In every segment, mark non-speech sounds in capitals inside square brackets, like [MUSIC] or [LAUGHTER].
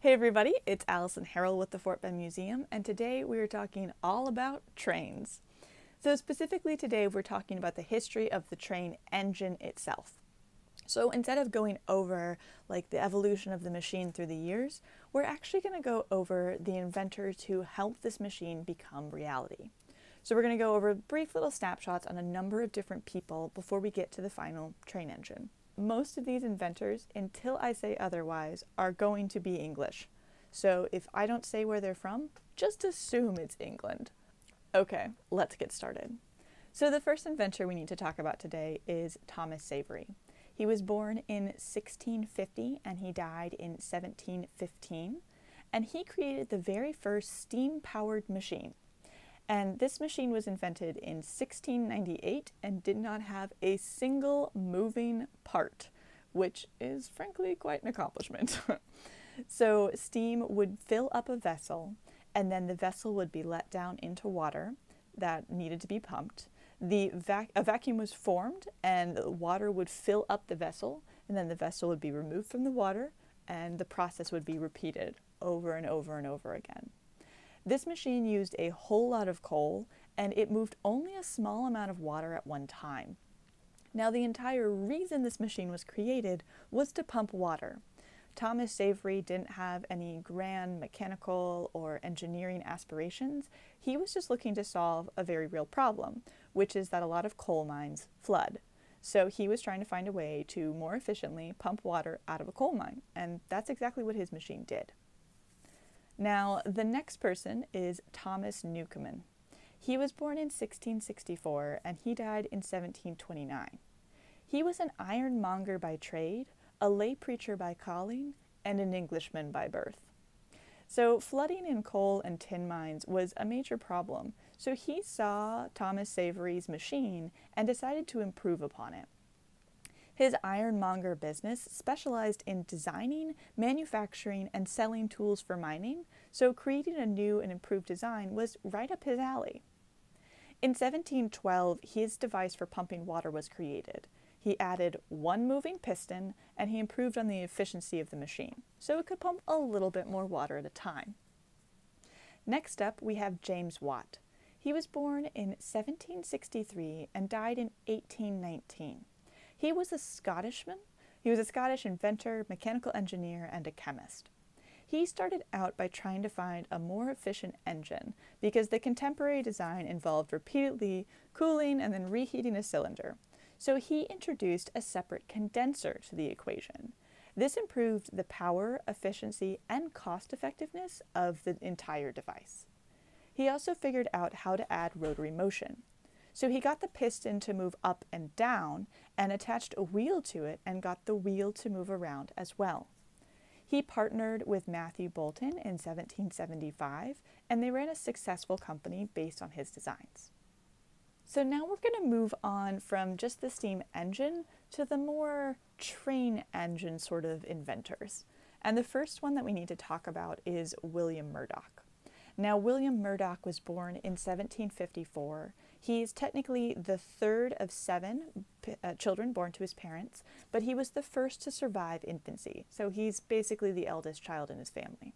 Hey everybody, it's Allison Harrell with the Fort Bend Museum, and today we are talking all about trains. So, specifically today, we're talking about the history of the train engine itself. So, instead of going over like the evolution of the machine through the years, we're actually going to go over the inventors who helped this machine become reality. So, we're going to go over brief little snapshots on a number of different people before we get to the final train engine most of these inventors, until I say otherwise, are going to be English. So if I don't say where they're from, just assume it's England. Okay, let's get started. So the first inventor we need to talk about today is Thomas Savery. He was born in 1650 and he died in 1715, and he created the very first steam powered machine. And this machine was invented in 1698 and did not have a single moving part, which is frankly quite an accomplishment. [LAUGHS] so, steam would fill up a vessel, and then the vessel would be let down into water that needed to be pumped. The vac- a vacuum was formed, and the water would fill up the vessel, and then the vessel would be removed from the water, and the process would be repeated over and over and over again. This machine used a whole lot of coal and it moved only a small amount of water at one time. Now, the entire reason this machine was created was to pump water. Thomas Savery didn't have any grand mechanical or engineering aspirations. He was just looking to solve a very real problem, which is that a lot of coal mines flood. So he was trying to find a way to more efficiently pump water out of a coal mine, and that's exactly what his machine did. Now, the next person is Thomas Newcomen. He was born in 1664 and he died in 1729. He was an ironmonger by trade, a lay preacher by calling, and an Englishman by birth. So, flooding in coal and tin mines was a major problem, so he saw Thomas Savery's machine and decided to improve upon it. His ironmonger business specialized in designing, manufacturing, and selling tools for mining, so creating a new and improved design was right up his alley. In 1712, his device for pumping water was created. He added one moving piston and he improved on the efficiency of the machine, so it could pump a little bit more water at a time. Next up, we have James Watt. He was born in 1763 and died in 1819. He was a Scottishman. He was a Scottish inventor, mechanical engineer, and a chemist. He started out by trying to find a more efficient engine because the contemporary design involved repeatedly cooling and then reheating a cylinder. So he introduced a separate condenser to the equation. This improved the power, efficiency, and cost effectiveness of the entire device. He also figured out how to add rotary motion. So he got the piston to move up and down and attached a wheel to it and got the wheel to move around as well. He partnered with Matthew Boulton in 1775 and they ran a successful company based on his designs. So now we're going to move on from just the steam engine to the more train engine sort of inventors. And the first one that we need to talk about is William Murdoch. Now, William Murdoch was born in 1754 He's technically the third of seven uh, children born to his parents, but he was the first to survive infancy, so he's basically the eldest child in his family.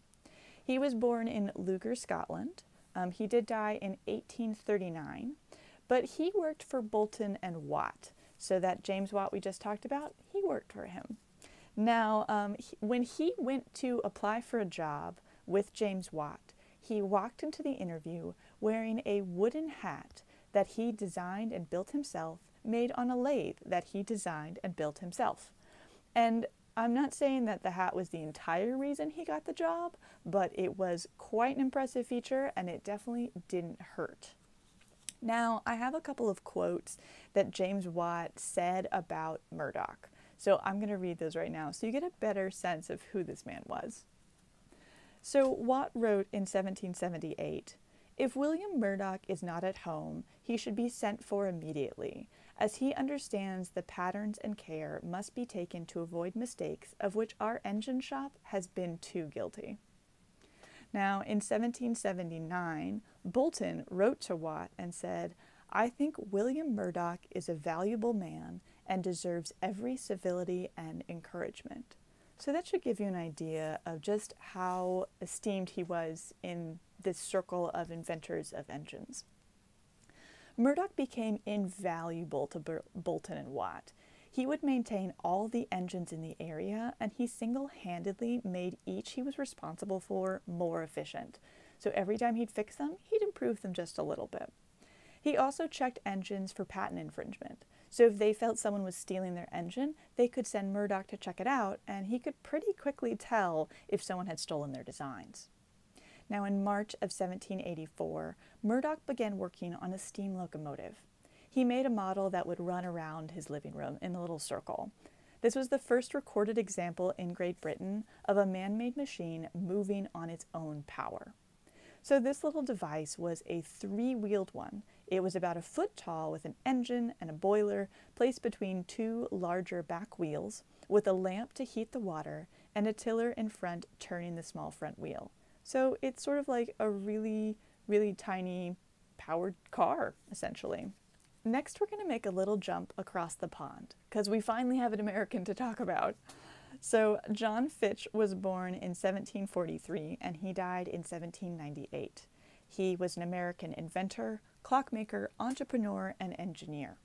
He was born in Lugar, Scotland. Um, he did die in 1839, but he worked for Boulton and Watt, so that James Watt we just talked about, he worked for him. Now, um, he, when he went to apply for a job with James Watt, he walked into the interview wearing a wooden hat that he designed and built himself, made on a lathe that he designed and built himself. And I'm not saying that the hat was the entire reason he got the job, but it was quite an impressive feature and it definitely didn't hurt. Now, I have a couple of quotes that James Watt said about Murdoch. So I'm going to read those right now so you get a better sense of who this man was. So Watt wrote in 1778 if William Murdoch is not at home, he should be sent for immediately, as he understands the patterns and care must be taken to avoid mistakes of which our engine shop has been too guilty. Now, in 1779, Boulton wrote to Watt and said, I think William Murdoch is a valuable man and deserves every civility and encouragement. So that should give you an idea of just how esteemed he was in this circle of inventors of engines. Murdoch became invaluable to Boulton and Watt. He would maintain all the engines in the area, and he single handedly made each he was responsible for more efficient. So every time he'd fix them, he'd improve them just a little bit. He also checked engines for patent infringement. So if they felt someone was stealing their engine, they could send Murdoch to check it out, and he could pretty quickly tell if someone had stolen their designs. Now, in March of 1784, Murdoch began working on a steam locomotive. He made a model that would run around his living room in a little circle. This was the first recorded example in Great Britain of a man made machine moving on its own power. So, this little device was a three wheeled one. It was about a foot tall with an engine and a boiler placed between two larger back wheels, with a lamp to heat the water and a tiller in front turning the small front wheel. So it's sort of like a really, really tiny powered car, essentially. Next, we're going to make a little jump across the pond because we finally have an American to talk about. So, John Fitch was born in 1743 and he died in 1798. He was an American inventor, clockmaker, entrepreneur, and engineer.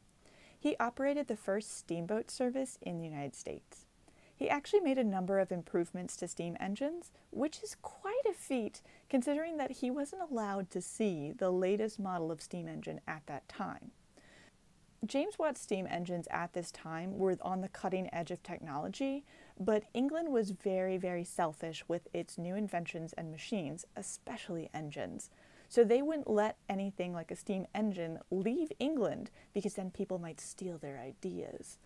He operated the first steamboat service in the United States. He actually made a number of improvements to steam engines, which is quite a feat considering that he wasn't allowed to see the latest model of steam engine at that time. James Watt's steam engines at this time were on the cutting edge of technology, but England was very, very selfish with its new inventions and machines, especially engines. So they wouldn't let anything like a steam engine leave England because then people might steal their ideas.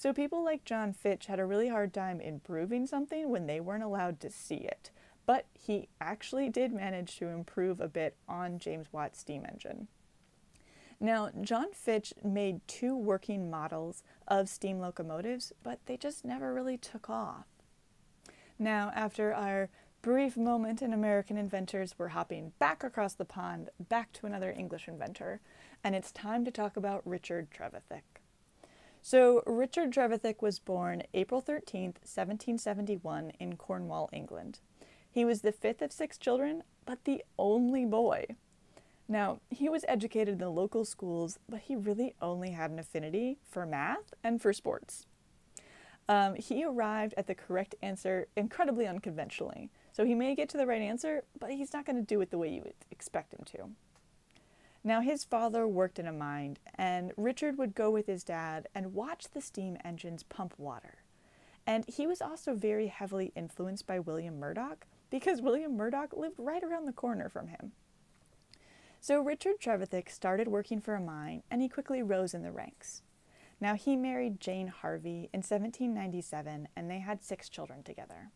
So people like John Fitch had a really hard time improving something when they weren't allowed to see it. But he actually did manage to improve a bit on James Watt's steam engine. Now, John Fitch made two working models of steam locomotives, but they just never really took off. Now, after our brief moment in American inventors, we're hopping back across the pond, back to another English inventor, and it's time to talk about Richard Trevithick. So, Richard Trevithick was born April 13, 1771, in Cornwall, England. He was the fifth of six children, but the only boy. Now, he was educated in the local schools, but he really only had an affinity for math and for sports. Um, he arrived at the correct answer incredibly unconventionally. So he may get to the right answer, but he's not going to do it the way you would expect him to. Now, his father worked in a mine, and Richard would go with his dad and watch the steam engines pump water. And he was also very heavily influenced by William Murdoch because William Murdoch lived right around the corner from him. So Richard Trevithick started working for a mine and he quickly rose in the ranks. Now he married Jane Harvey in 1797 and they had six children together.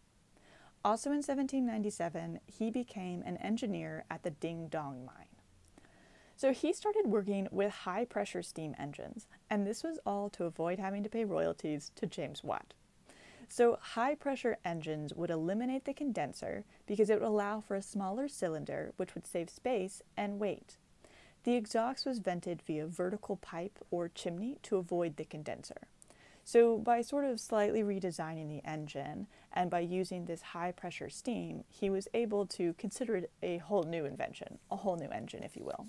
Also in 1797, he became an engineer at the Ding Dong mine. So he started working with high pressure steam engines, and this was all to avoid having to pay royalties to James Watt. So high pressure engines would eliminate the condenser because it would allow for a smaller cylinder, which would save space and weight. The exhaust was vented via vertical pipe or chimney to avoid the condenser. So, by sort of slightly redesigning the engine and by using this high pressure steam, he was able to consider it a whole new invention, a whole new engine, if you will.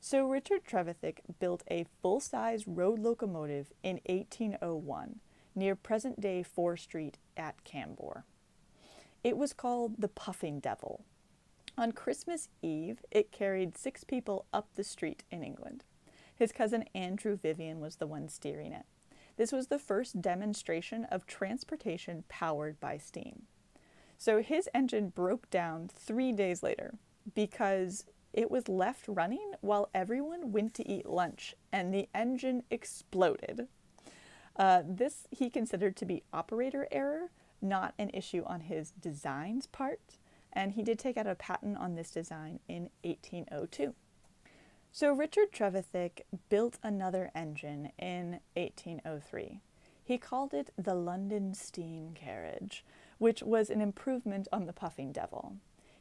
So Richard Trevithick built a full-size road locomotive in 1801 near present-day Fore Street at Camborne. It was called the Puffing Devil. On Christmas Eve, it carried six people up the street in England. His cousin Andrew Vivian was the one steering it. This was the first demonstration of transportation powered by steam. So his engine broke down three days later because it was left running while everyone went to eat lunch, and the engine exploded. Uh, this he considered to be operator error, not an issue on his design's part, and he did take out a patent on this design in 1802. So Richard Trevithick built another engine in 1803. He called it the London Steam Carriage, which was an improvement on the Puffing Devil.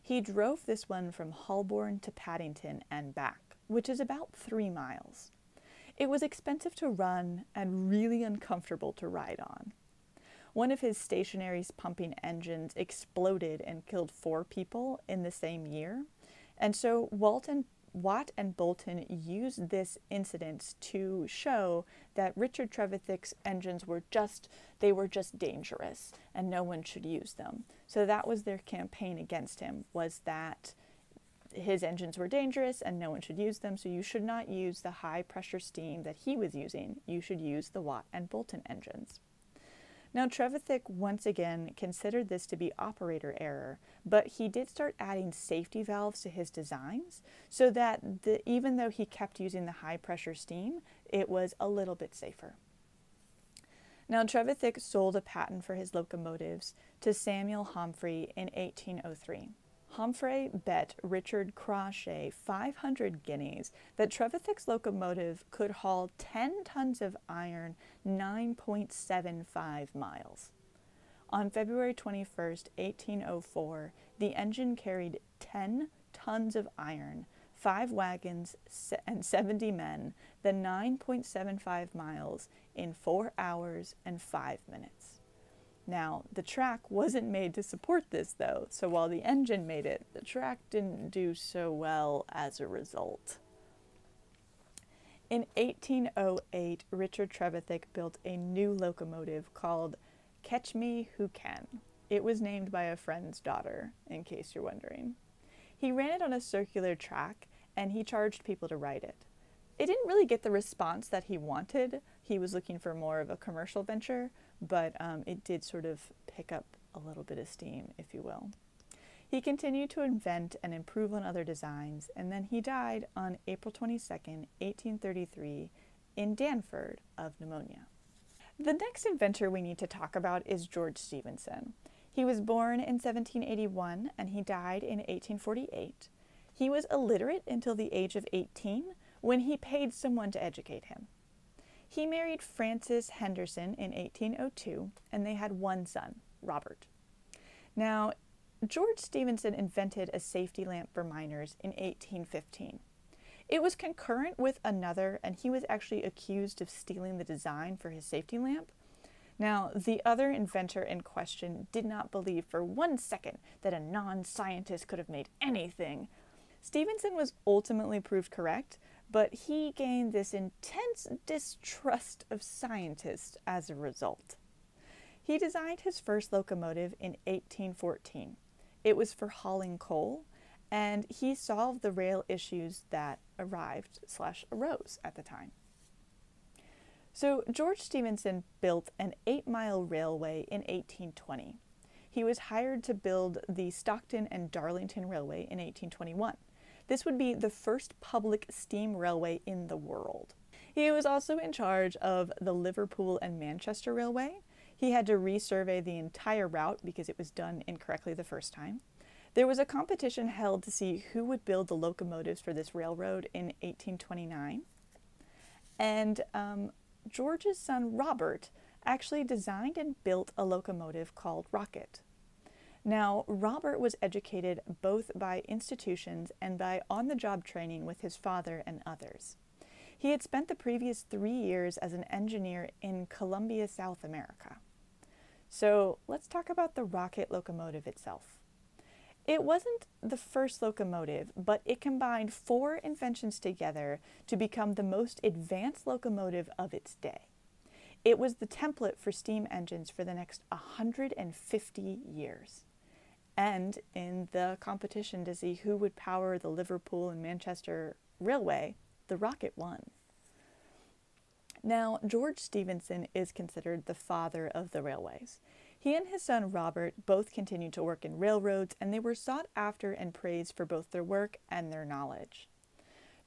He drove this one from Holborn to Paddington and back, which is about three miles. It was expensive to run and really uncomfortable to ride on. One of his stationary pumping engines exploded and killed four people in the same year. And so Walton, Watt and Boulton used this incident to show that Richard Trevithick's engines were just they were just dangerous and no one should use them. So that was their campaign against him was that his engines were dangerous and no one should use them, so you should not use the high pressure steam that he was using. You should use the Watt and Boulton engines. Now, Trevithick once again considered this to be operator error, but he did start adding safety valves to his designs so that the, even though he kept using the high pressure steam, it was a little bit safer. Now, Trevithick sold a patent for his locomotives to Samuel Homfray in 1803. Homfray bet Richard Crawshay 500 guineas that Trevithick's locomotive could haul 10 tons of iron 9.75 miles. On February 21, 1804, the engine carried 10 tons of iron, five wagons, and 70 men, the 9.75 miles in four hours and five minutes. Now, the track wasn't made to support this though, so while the engine made it, the track didn't do so well as a result. In 1808, Richard Trevithick built a new locomotive called Catch Me Who Can. It was named by a friend's daughter, in case you're wondering. He ran it on a circular track and he charged people to ride it. It didn't really get the response that he wanted. He was looking for more of a commercial venture, but um, it did sort of pick up a little bit of steam, if you will. He continued to invent and improve on other designs, and then he died on April 22, 1833, in Dartford of pneumonia. The next inventor we need to talk about is George Stephenson. He was born in 1781 and he died in 1848. He was illiterate until the age of 18 when he paid someone to educate him. He married Frances Henderson in 1802, and they had one son, Robert. Now, George Stephenson invented a safety lamp for miners in 1815. It was concurrent with another, and he was actually accused of stealing the design for his safety lamp. Now, the other inventor in question did not believe for one second that a non scientist could have made anything. Stephenson was ultimately proved correct, but he gained this intense distrust of scientists as a result. He designed his first locomotive in 1814. It was for hauling coal, and he solved the rail issues that arrived slash arose at the time. So George Stephenson built an eight-mile railway in 1820. He was hired to build the Stockton and Darlington Railway in 1821. This would be the first public steam railway in the world. He was also in charge of the Liverpool and Manchester Railway. He had to resurvey the entire route because it was done incorrectly the first time. There was a competition held to see who would build the locomotives for this railroad in 1829. And um, George's son Robert actually designed and built a locomotive called Rocket. Now, Robert was educated both by institutions and by on the job training with his father and others. He had spent the previous three years as an engineer in Colombia, South America. So let's talk about the rocket locomotive itself. It wasn't the first locomotive, but it combined four inventions together to become the most advanced locomotive of its day. It was the template for steam engines for the next 150 years and in the competition to see who would power the Liverpool and Manchester Railway, the Rocket won. Now, George Stephenson is considered the father of the railways. He and his son Robert both continued to work in railroads, and they were sought after and praised for both their work and their knowledge.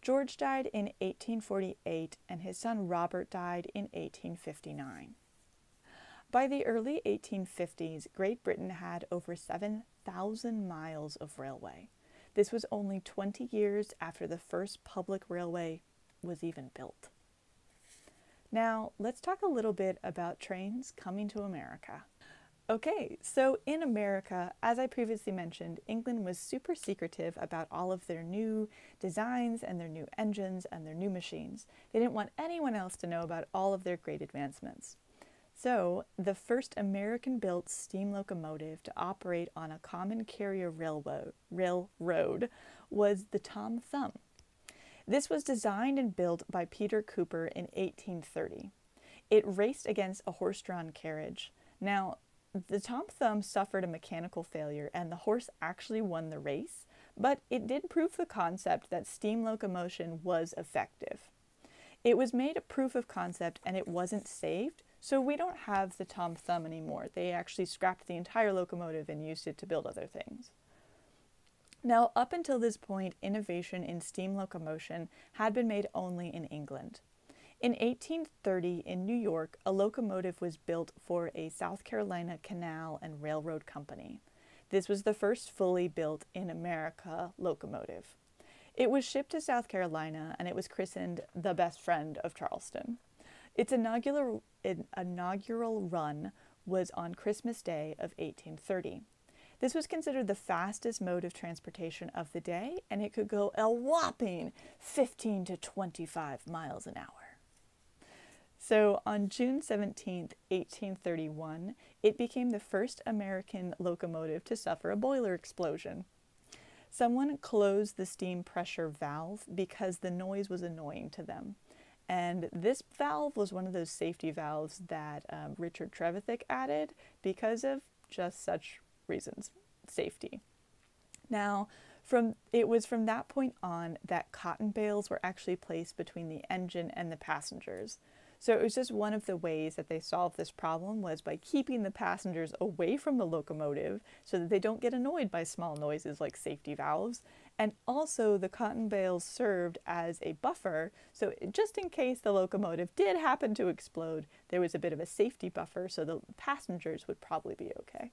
George died in 1848, and his son Robert died in 1859. By the early 1850s, Great Britain had over 7,000 miles of railway. This was only 20 years after the first public railway was even built. Now, let's talk a little bit about trains coming to America. Okay, so in America, as I previously mentioned, England was super secretive about all of their new designs and their new engines and their new machines. They didn't want anyone else to know about all of their great advancements. So, the first American built steam locomotive to operate on a common carrier railroad, was the Tom Thumb. This was designed and built by Peter Cooper in 1830. It raced against a horse drawn carriage. Now, the Tom Thumb suffered a mechanical failure and the horse actually won the race, but it did prove the concept that steam locomotion was effective. It was made a proof of concept and it wasn't saved, so we don't have the Tom Thumb anymore. They actually scrapped the entire locomotive and used it to build other things. Now, up until this point, innovation in steam locomotion had been made only in England. In 1830, in New York, a locomotive was built for a South Carolina Canal and Railroad Company. This was the first fully built in America locomotive. It was shipped to South Carolina and it was christened the best friend of Charleston. Its inaugural, inaugural run was on Christmas Day of 1830. This was considered the fastest mode of transportation of the day, and it could go a whopping 15 to 25 miles an hour. So on June 17, 1831, it became the first American locomotive to suffer a boiler explosion. Someone closed the steam pressure valve because the noise was annoying to them. And this valve was one of those safety valves that um, Richard Trevithick added because of just such reasons safety. Now, from it was from that point on that cotton bales were actually placed between the engine and the passengers. So it was just one of the ways that they solved this problem was by keeping the passengers away from the locomotive so that they don't get annoyed by small noises like safety valves. And also the cotton bales served as a buffer, so just in case the locomotive did happen to explode, there was a bit of a safety buffer so the passengers would probably be okay.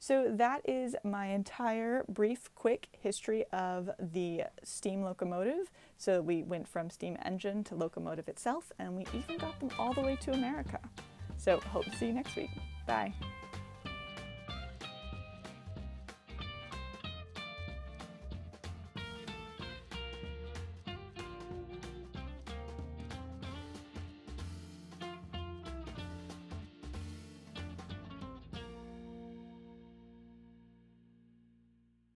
So that is my entire brief, quick history of the steam locomotive. So we went from steam engine to locomotive itself, and we even got them all the way to America. So hope to see you next week. Bye.